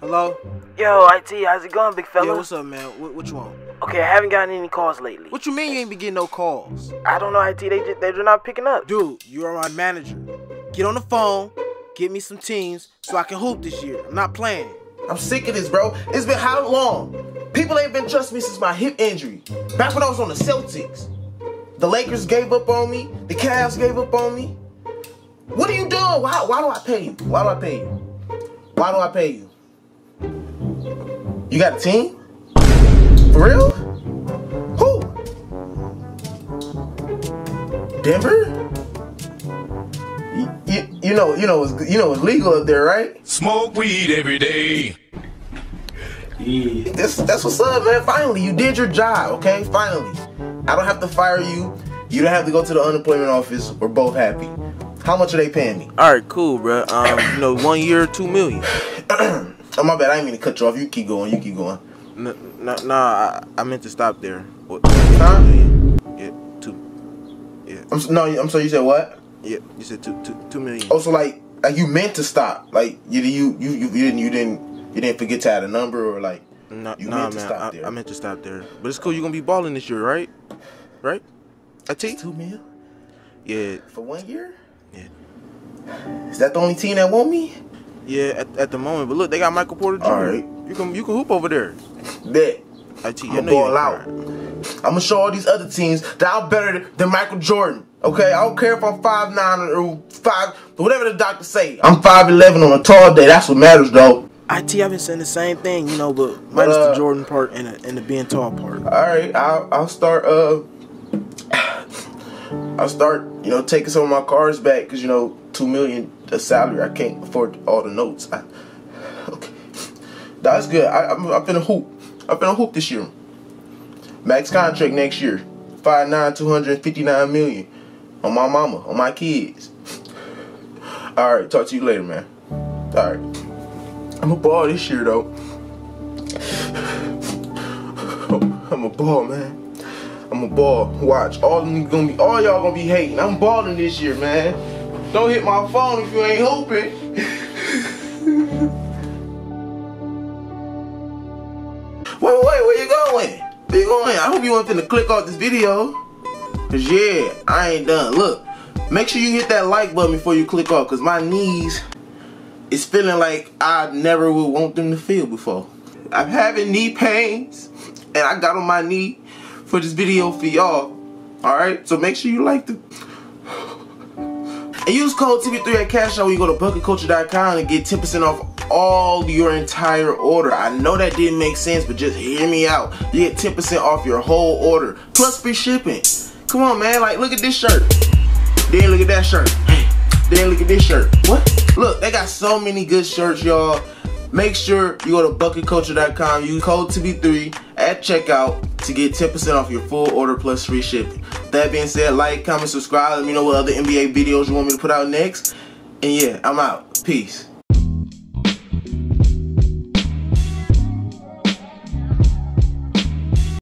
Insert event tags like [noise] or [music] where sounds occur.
Hello? Yo, IT, how's it going, big fella? Yeah, what's up, man? What, what you want? Okay, I haven't gotten any calls lately. What you mean you ain't been getting no calls? I don't know, IT. They just, they're not picking up. Dude, you are my manager. Get on the phone, get me some teams so I can hoop this year. I'm not playing. I'm sick of this, bro. It's been how long? People ain't been trusting me since my hip injury. Back when I was on the Celtics. The Lakers gave up on me. The Cavs gave up on me. What are you doing? Why, why do I pay you? Why do I pay you? Why do I pay you? You got a team? For real? Who? Denver? You, you, you know, you know, it's, you know, it's legal up there, right? Smoke weed every day. Yeah. That's that's what's up, man. Finally, you did your job, okay? Finally. I don't have to fire you. You don't have to go to the unemployment office. We're both happy. How much are they paying me? All right, cool, bro. Um, you know, one year, two million. [clears throat] oh my bad. I didn't mean to cut you off. You keep going. You keep going. Nah, nah, nah I, I meant to stop there. What? Huh? Yeah, two. Yeah, I'm s- no. I'm sorry. You said what? yeah. You said two, two, two million. Oh, so like, like you meant to stop. Like you, you, you, you, you didn't, you didn't, you didn't forget to add a number or like. Nah, you nah, meant to man. stop I, there. I meant to stop there. But it's cool. You're gonna be balling this year, right? Right? I T? Two mil Yeah, for one year? Yeah. Is that the only team that want me? Yeah. At, at the moment, but look, they got Michael Porter Jr. All right. You can you can hoop over there. That. I T. I'm I gonna know you ball out. I'm gonna show all these other teams that I'm better than Michael Jordan. Okay, I don't care if I'm five nine or five, whatever the doctor say. I'm five eleven on a tall day. That's what matters, though. IT, I've been saying the same thing, you know, but minus uh, the Jordan part and the, and the being tall part. All right, I'll, I'll start. Uh, [sighs] I'll start. You know, taking some of my cars back because you know, two million a salary. I can't afford all the notes. I, okay, that's good. I, I'm, I've been a hoop. I've been a hoop this year. Max contract next year. Five nine, two hundred fifty nine million on my mama, on my kids. All right, talk to you later, man. All right, I'm a ball this year though. I'm a ball, man. I'm a ball. Watch, all of them gonna be, all y'all gonna be hating. I'm balling this year, man. Don't hit my phone if you ain't hooping. [laughs] wait, wait, where you going? Where you going? I hope you want finna click off this video. Cause yeah, I ain't done. Look, make sure you hit that like button before you click off. Cause my knees is feeling like I never would want them to feel before. I'm having knee pains, and I got on my knee for this video for y'all. Alright, so make sure you like the. And use code TB3 at Cash Out when you go to bucketculture.com and get 10% off all your entire order. I know that didn't make sense, but just hear me out. You get 10% off your whole order, plus free shipping. Come on, man. Like, look at this shirt. Then look at that shirt. Then look at this shirt. What? Look, they got so many good shirts, y'all. Make sure you go to bucketculture.com, use code TB3 at checkout to get 10% off your full order plus free shipping. That being said, like, comment, subscribe, let me know what other NBA videos you want me to put out next. And yeah, I'm out. Peace.